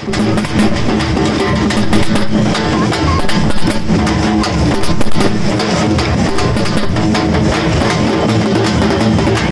Thank you.